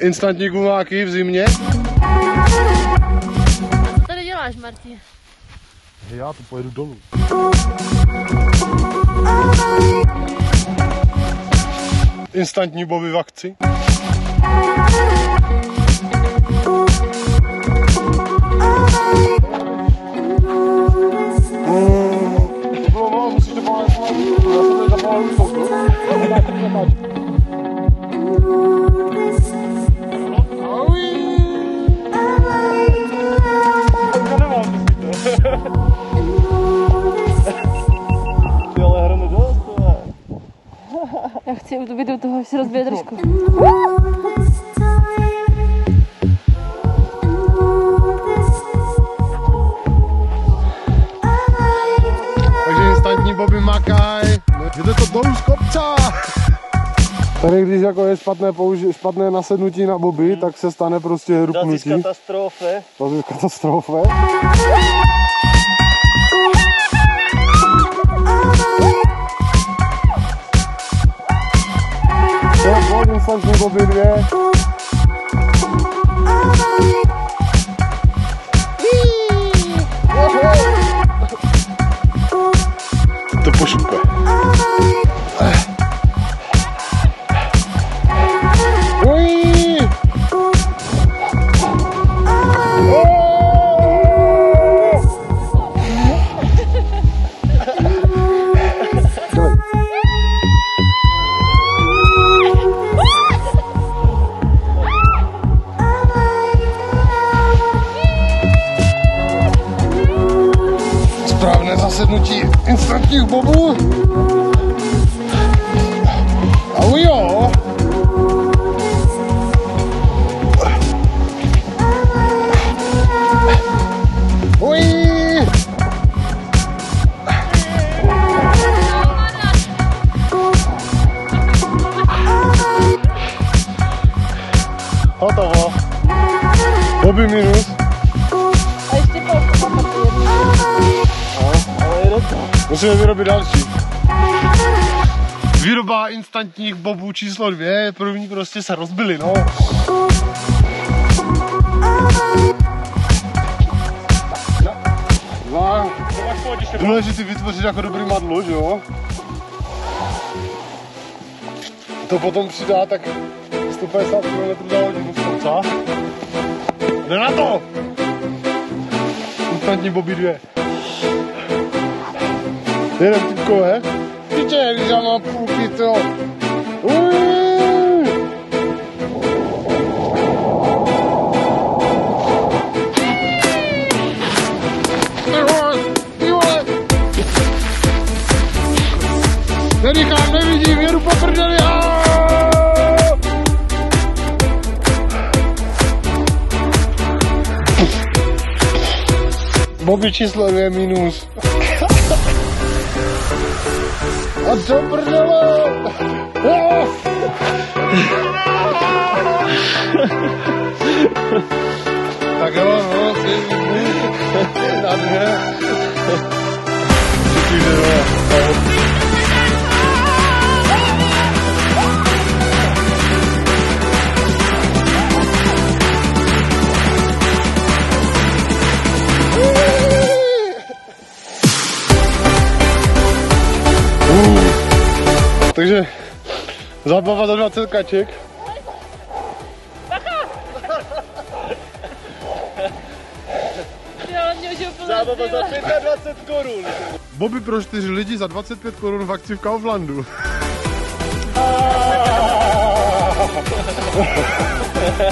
instantní gumáky v zimě. Co tady děláš, Marti? Já tu pojedu dolů. Instantní boby v akci. To bylo málo, musíš to já jsem tady Já chci být u toho, až si rozbije držku. Takže instantní boby makaj. Jde to dolů z kopce. Tady když jako je špatné, použi- špatné nasednutí na boby, tak se stane prostě rupnutí. katastrofy. To je katastrofa. Je pojď instantní boby dvě. To zasednutí instantních bobů. A jo. Ují. Hotovo. Boby minus. A ještě po, to. Musíme vyrobit další. Výroba instantních bobů číslo dvě, první prostě se rozbily, no. Dva. Důležitý vytvořit jako dobrý madlo, že jo? To potom přidá tak 150 km za hodinu z kopca. Jde na to! Instantní boby dvě. Jedem typkové. Víte, když já mám půlky to. Nedýchám, nevidím, jedu po prdeli. Bobby číslo dvě minus. A do prdele! Ah! tak jo, no, ty na dvě. Díky, že Takže zábava za 20 kaček. Zábava za 25 korun. Bobby pro 4 lidi za 25 korun v akci v Kauflandu.